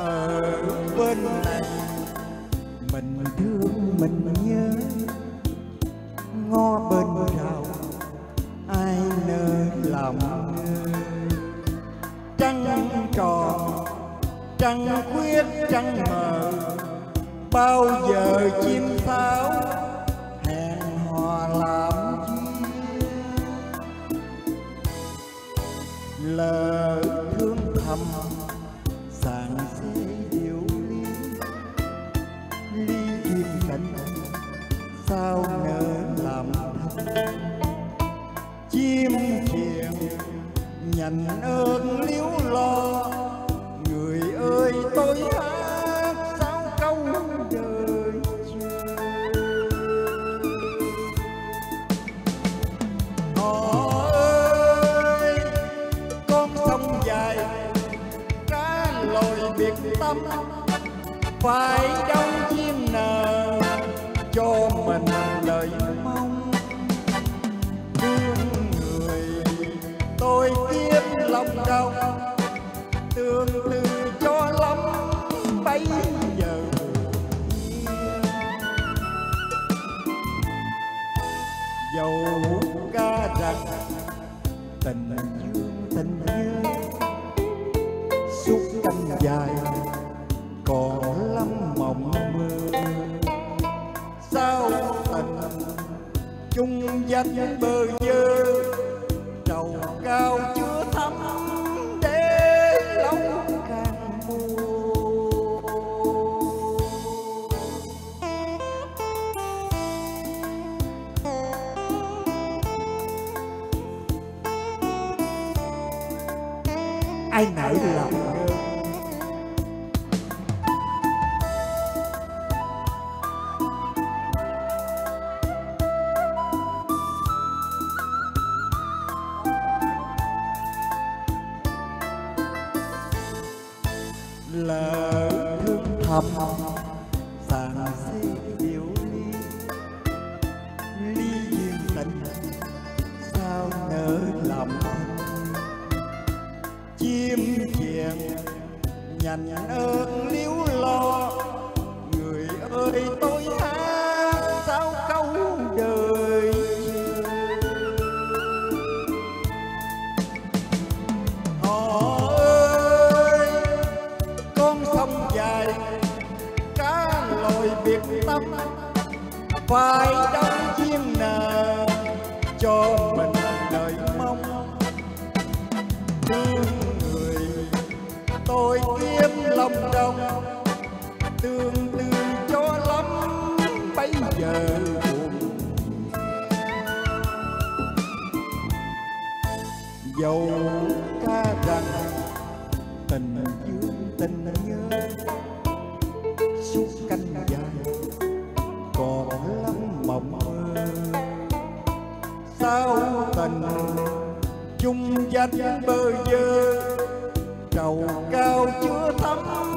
ở bên này mình thương, mình nhớ. Ngó bên rào ai nỡ lòng trăng tròn, trăng khuyết, trăng mờ, bao giờ chim sáo nhành ơn liếu lo. Người ơi, tôi hát sao câu đời chờ họ ơi, con sông dài, cá lội biệt tâm. Phải đâu chim nào cho mình lời mong? Thương người, tôi kiếp lòng đau tương tư cho lắm bây giờ. Dầu ca rằng tình dương tình nhớ suốt canh dài còn lắm mộng mơ. Sao tình chung danh bờ dơ? Ai nỡ lòng? Ngơ lỡ thương thầm giản dị điệu ly ly duyên tình, sao nỡ lòng? Thân chim chiền ơn liếu lo, người ơi, tôi hát sao câu đời? Họ ơi, con sông dài, cá lội biệt tâm, phải đóng chim nào cho mình. Đông lòng đồng tương tư cho lắm bây giờ buồn. Dầu ca rằng tình dương tình nhớ, suốt canh dài còn lắm mộng mơ. Sao tình chung danh bơ vơ trầu cao chưa thắm